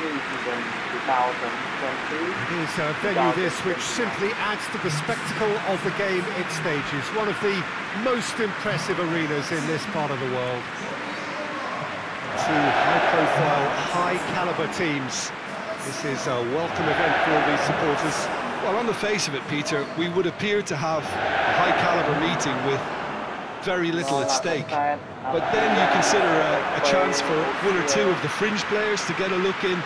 It is a venue this which simply adds to the spectacle of the game it stages. One of the most impressive arenas in this part of the world. Two high-profile, high-caliber teams. This is a welcome event for all these supporters. Well, on the face of it, Peter, we would appear to have a high-caliber meeting with very little at stake. Uh, but then you consider a, a, chance for one or two of the fringe players to get a look in,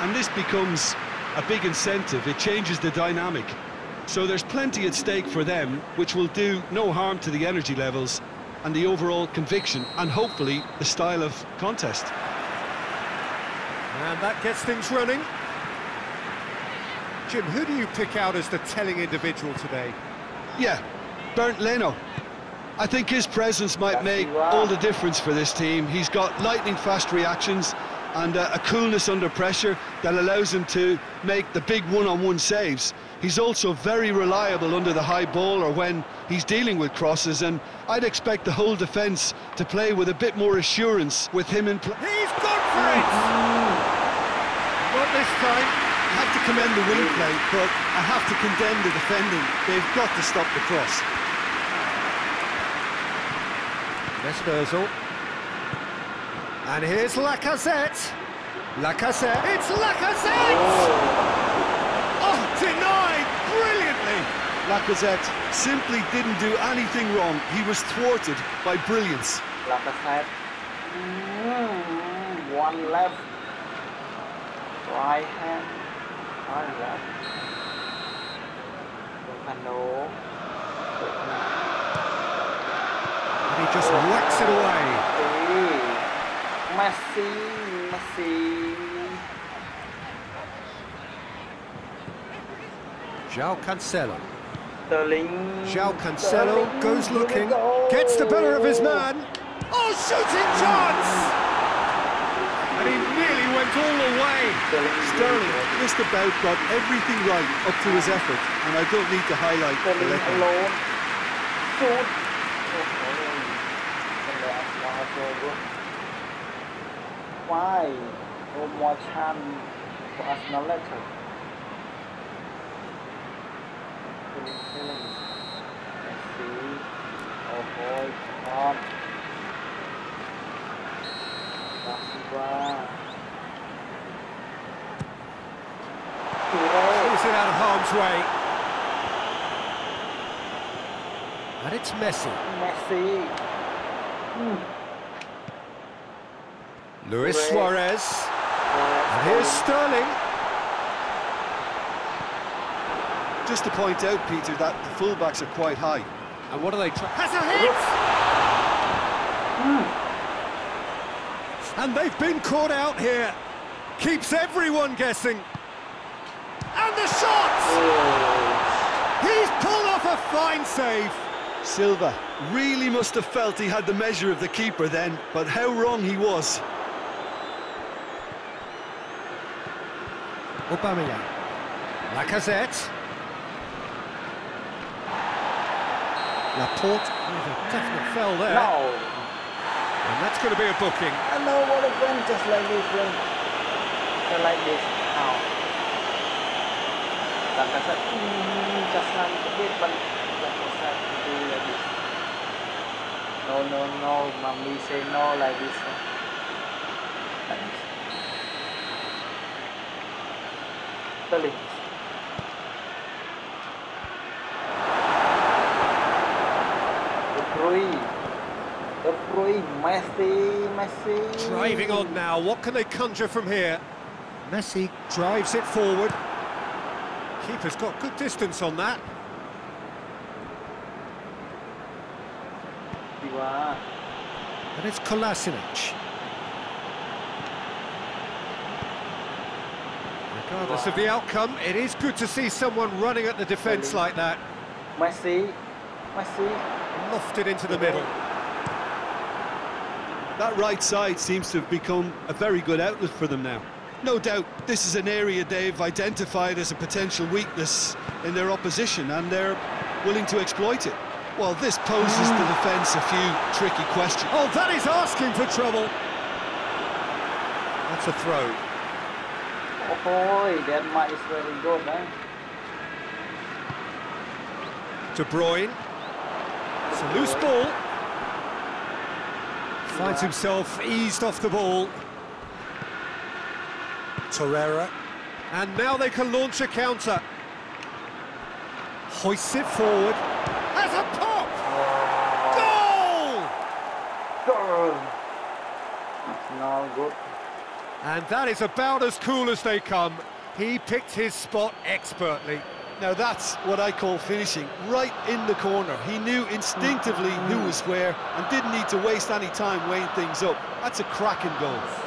and this becomes a big incentive. It changes the dynamic. So there's plenty at stake for them, which will do no harm to the energy levels and the overall conviction, and hopefully the style of contest. And that gets things running. Jim, who do you pick out as the telling individual today? Yeah, Bernd Leno. I think his presence might make all the difference for this team. He's got lightning-fast reactions and uh, a coolness under pressure that allows him to make the big one-on-one -on -one saves. He's also very reliable under the high ball or when he's dealing with crosses, and I'd expect the whole defence to play with a bit more assurance with him in play. He's gone for it! Not this time. I have to commend the wing play, but I have to condemn the defending. They've got to stop the cross. Mesmerzel. And here's Lacazette. Lacazette. It's Lacazette! Oh. oh, denied brilliantly. Lacazette simply didn't do anything wrong. He was thwarted by brilliance. Lacazette. Mm, one left. Right hand. Right left. Lopano. He just whacks it away. Messi, Messi. João Cancelo. Sterling. João Cancelo goes looking, gets the better of his man. Oh, shooting chance! And he nearly went all the way. Sterling just about got everything right up to his effort, and I don't need to highlight Sterling the alone. Why? No more chance for Arsenal later. Messi. Oh boy, God. Silva. He's it out of harm's way. And it's Messi. Messi. Mm. Luis Suarez. And here's Sterling. Just to point out, Peter, that the fullbacks are quite high. And what are they trying? Has a hit! Hmm. And they've been caught out here. Keeps everyone guessing. And the shot! He's pulled off a fine save. Silva really must have felt he had the measure of the keeper then, but how wrong he was. Aubameyang. Lacazette. Laporte with a definite fell there. No. And that's going to be a booking. I know what a win just like this win. Just like this. How? Lacazette. Mm, just a little bit, but Lacazette do like this. No, no, no. Mommy say no like this. Like this. De Bruyne. De Bruyne. Messi. Messi. Driving on now. What can they conjure from here? Messi drives it forward. Keeper's got good distance on that. And it's Kolasinac. Regardless of the outcome, it is good to see someone running at the defence like that. Messi, Messi. Lofted into the middle. That right side seems to have become a very good outlet for them now. No doubt this is an area they've identified as a potential weakness in their opposition and they're willing to exploit it. Well, this poses the defence a few tricky questions. Oh, that is asking for trouble. That's a throw. Oh, that might is very good, eh? De Bruyne. It's a loose ball. Finds himself eased off the ball. Torreira. And now they can launch a counter. Hoists it forward. Has a pop! Goal! Goal. No good. And that is about as cool as they come. He picked his spot expertly. Now that's what I call finishing, right in the corner. He knew instinctively who was where and didn't need to waste any time weighing things up. That's a cracking goal.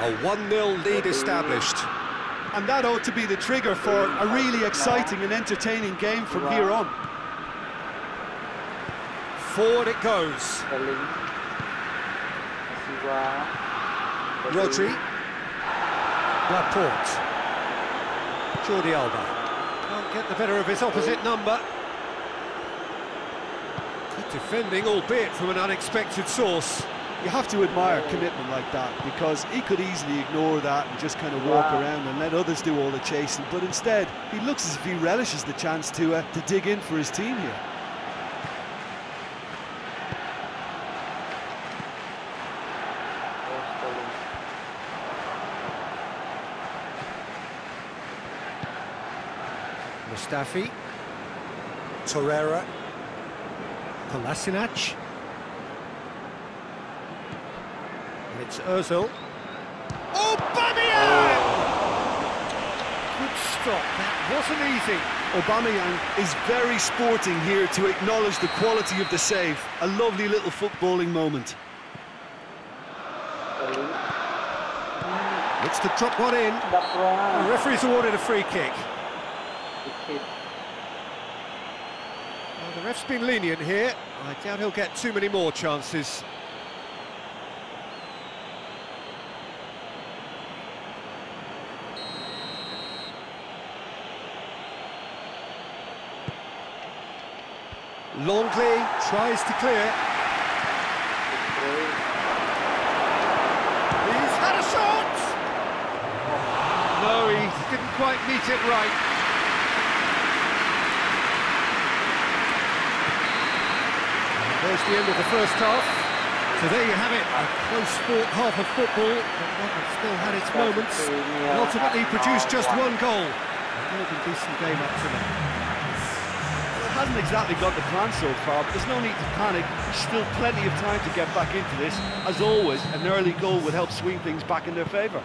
A 1-0 lead established. And that ought to be the trigger for a really exciting and entertaining game from here on. Forward it goes. Rodri. Laporte. Jordi Alba. Can't get the better of his opposite number. Good defending, albeit from an unexpected source. You have to admire commitment like that because he could easily ignore that and just kind of walk Wow. around and let others do all the chasing. But instead, he looks as if he relishes the chance to uh, to dig in for his team here. Mustafi. Torreira. Kolasinac. And it's Ozil. Oh, Bamian! Good stop, that wasn't easy. Aubameyang is very sporting here to acknowledge the quality of the save. A lovely little footballing moment. Looks to drop one in. The referee's awarded a free kick. Well, the ref's been lenient here. I doubt he'll get too many more chances. Longley tries to clear. He's had a shot! No, he didn't quite meet it right. There's the end of the first half. So there you have it, a close fought half of football, but one that still had its moments. And ultimately produced just one goal. A decent game up to now. It hasn't exactly got the plan so far, but there's no need to panic. There's still plenty of time to get back into this. As always, an early goal would help swing things back in their favour.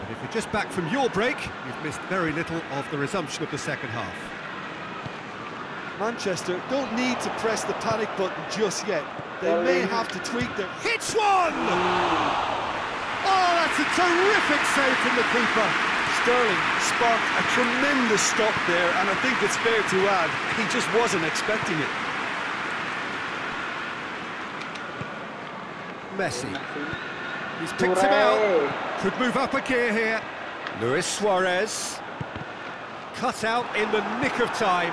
But if you're just back from your break, you've missed very little of the resumption of the second half. Manchester don't need to press the panic button just yet. They may have to tweak their... Hits one! Oh, that's a terrific save from the keeper. Sterling sparked a tremendous stop there, and I think it's fair to add, he just wasn't expecting it. Messi. He's picked him out. Could move up a gear here. Luis Suarez. Cut out in the nick of time.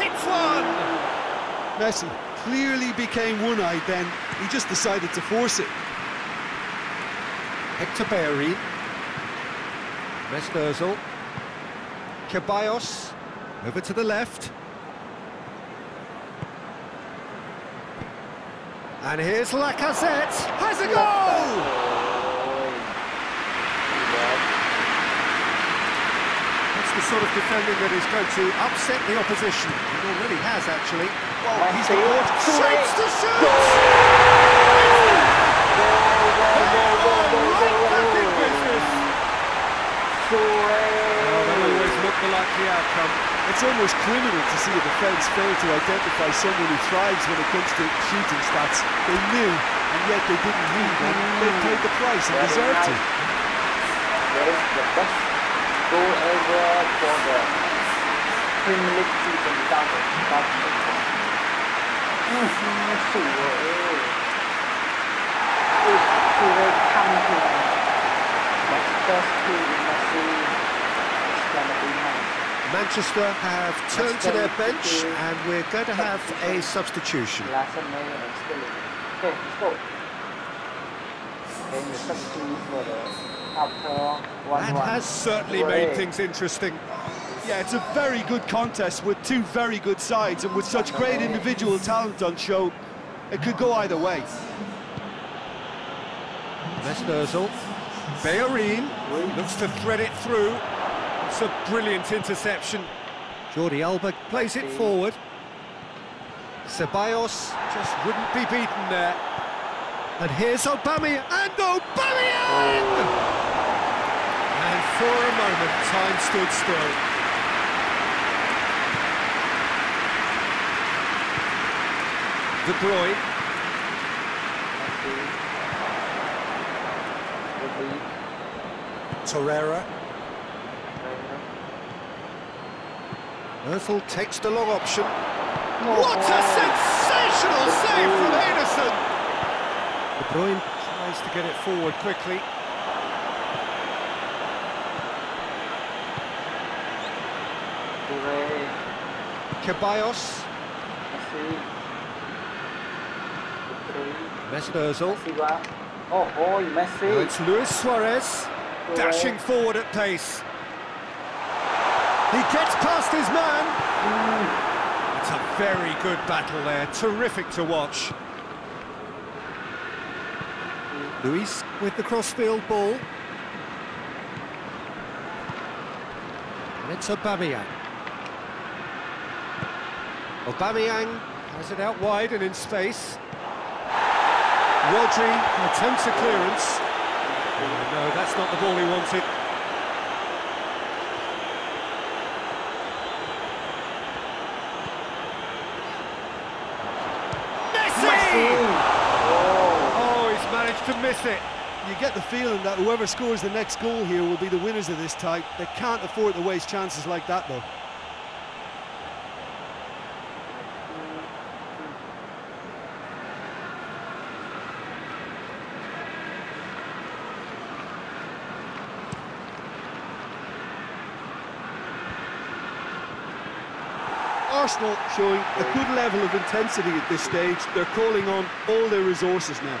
Hits one! Messi clearly became one-eyed then. He just decided to force it. Hector Bellerin. Mesut Ozil. Ceballos. Over to the left. And here's Lacazette. Has a goal! That's the sort of defending that is going to upset the opposition. It already has, actually. Well, he's Messi. caught. Shapes the shoot! Goal, They goal, are goal, right goal, back in goal. business score! that always looked like the outcome. It's almost criminal to see a defence fail to identify someone who thrives when it comes to shooting stats. They knew, and yet they didn't read them. They paid the price and deserved it team. Manchester have turned to their bench and we're going to have a substitution. That has certainly made things interesting. Yeah, it's a very good contest with two very good sides and with such great individual talent on show, it could go either way. Mesut Ozil Bellerin looks to thread it through. It's a brilliant interception. Jordi Alba plays it forward. Ceballos just wouldn't be beaten there. And here's Aubameyang, and Aubameyang! And for a moment, time stood still. De Bruyne, Torreira. Ozil takes the long option. Oh. What a sensational save from Henderson! De Bruyne tries to get it forward quickly. Ceballos, Mesut Ozil. Oh, oh, Messi. Now it's Luis Suarez, dashing forward at pace. He gets past his man. It's a very good battle there, terrific to watch. Luis with the crossfield ball. And it's Aubameyang. Aubameyang has it out wide and in space. Rodri attempts a clearance. Oh, no, that's not the ball he wanted. Messi! Oh. oh, he's managed to miss it. You get the feeling that whoever scores the next goal here will be the winners of this tie. They can't afford to waste chances like that, though. Arsenal showing a good level of intensity at this stage. They're calling on all their resources now.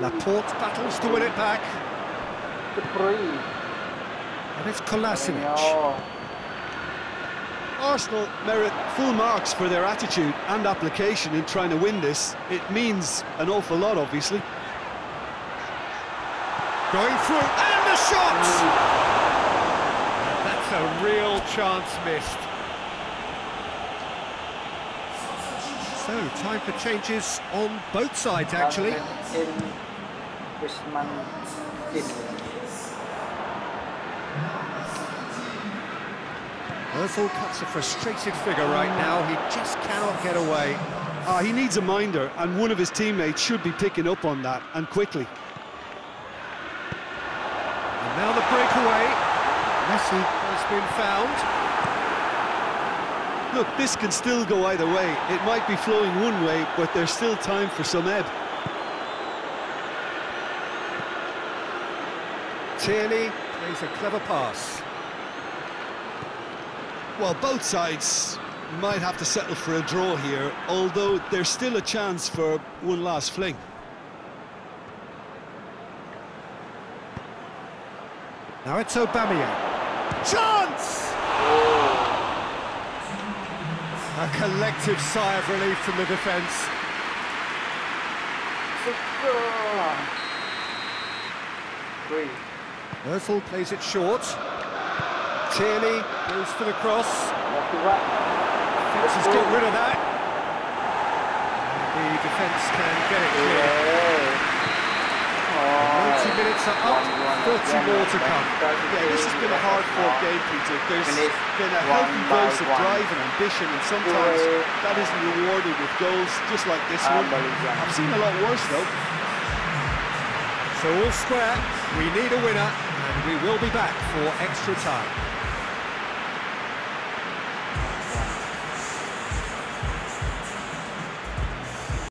Laporte battles to win it back. And it's Kolasinac. Arsenal merit full marks for their attitude and application in trying to win this. It means an awful lot, obviously. Going through, and the shot! That's a real chance missed. So, time for changes on both sides, actually. In Griezmann in. Ozil cuts a frustrated figure right now. He just cannot get away. Ah, he needs a minder, and one of his teammates should be picking up on that, and quickly. And now the breakaway. Messi has been found. Look, this can still go either way. It might be flowing one way, but there's still time for some ebb. Tierney plays a clever pass. Well, both sides might have to settle for a draw here, although there's still a chance for one last fling. Now it's Aubameyang. Chance! A collective sigh of relief from the defence. Three. Ozil plays it short. Tierney goes for the cross. Fitz has got rid of that. The defence can get it clear. Yeah. 90 are up, 30 more to come. Yeah, this has been a hard-fought game, Peter. There's been a healthy dose of drive and ambition, and sometimes that isn't rewarded with goals, just like this one. I've seen a lot worse, though. So all square, we need a winner, and we will be back for extra time.